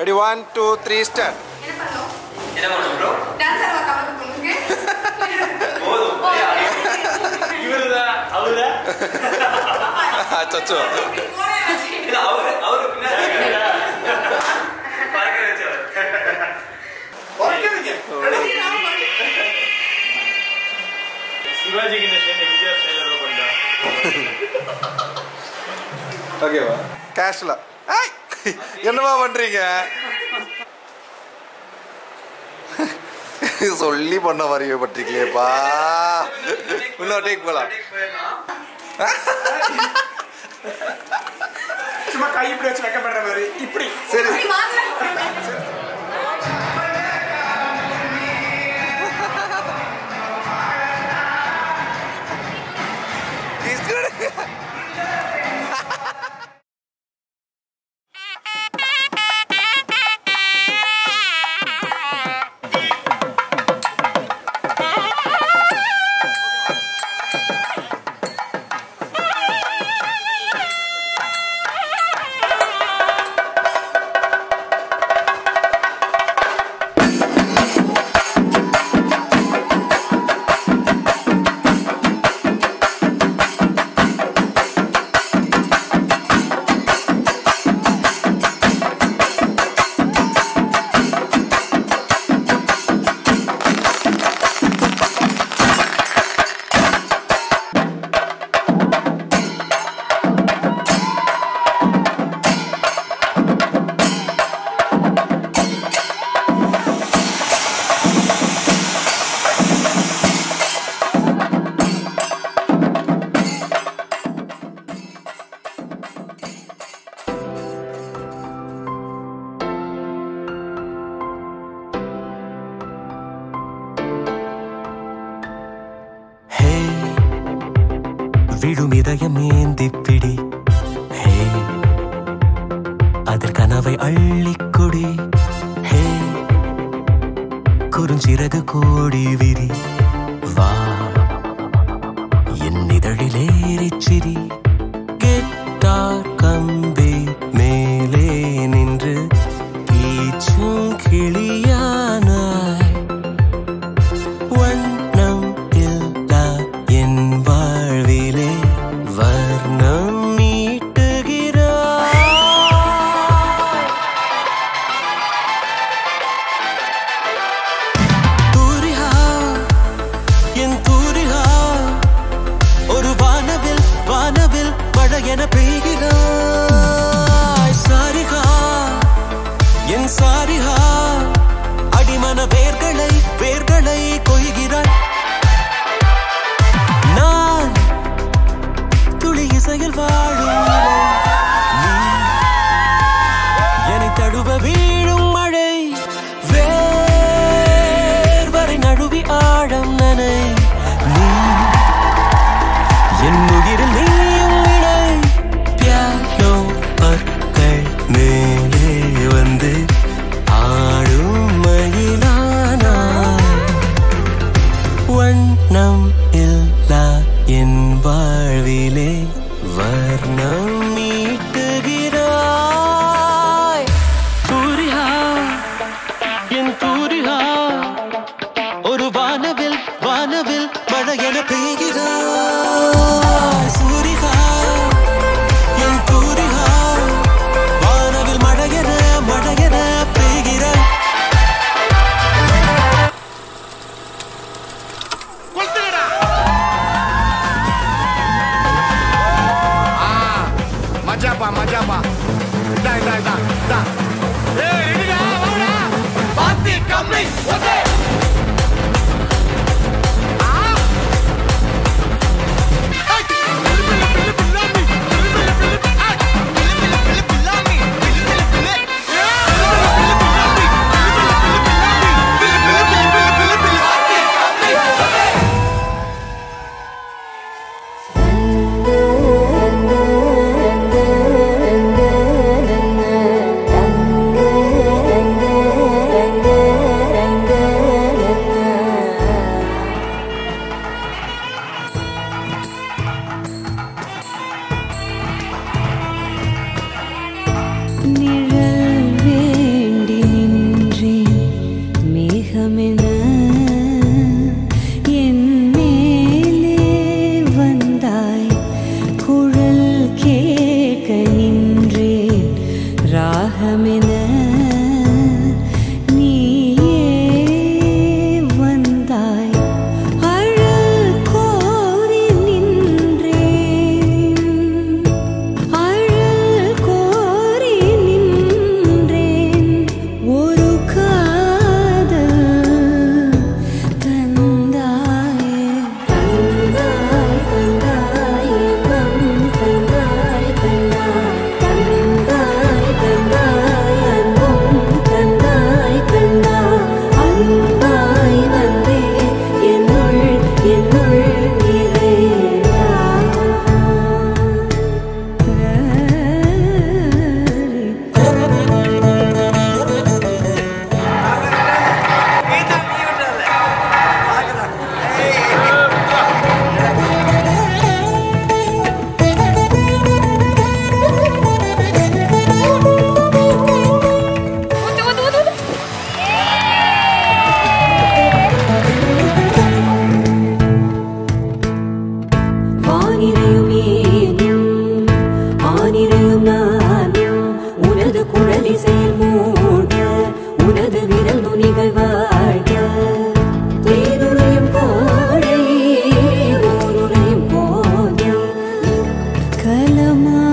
Ready one two three start என்ன பண்ணும் bro dance ஆடுவா கவலை பொண்ணுக்கு போதும் இவருதான் அவருதான் அச்சோ இல்ல அவரு அவரு பின்னாடி இருக்காரு. பறக்க வச்சவர். சிவாஜி கணேசன் எம்ஜிஆர் ஸ்டைல பண்றான் ஓகேவா கேஷ்ல என்னவா பண்றீங்க? சொல்லி பண்ண மாதிரியே பட்டிருக்கலையேப்பா இன்னொரு டேக் போலாம். சும்மா கை இப்படி வச்சு வைக்கப்படுற மாதிரி. இப்படி. சரி. விடும் இதயம் ஏந்தி பிடி ஹே அதில் கனவை அள்ளிக்குடி. ஹே குறுஞ்சிறகு கோடி விரி. வா என் இதழிலேறிச் சிரி. கெட்டார் கம்பி துளி வாழும் என்னை தழுவ வீழும் மழை வேர்வரை நழுவி ஆழம் நனை. என் முகிரில் நீயும் இணை பியானோ பற்கள் மேலே வந்து ஆடும் மயிலானா. வண்ணம் இல்லா என் வாழ்விலே வர்ணம் நீட்டுகிறாய். சூரியா என் தூரியா ஒரு வானவில் வானவில் மழை என பெய்கிறாய். மஜாப்பா மஜாப்பா இதா இதா இதா இதா ஏய் ரெடிடா வாடா பாத்தி come in जलमा